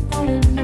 falling.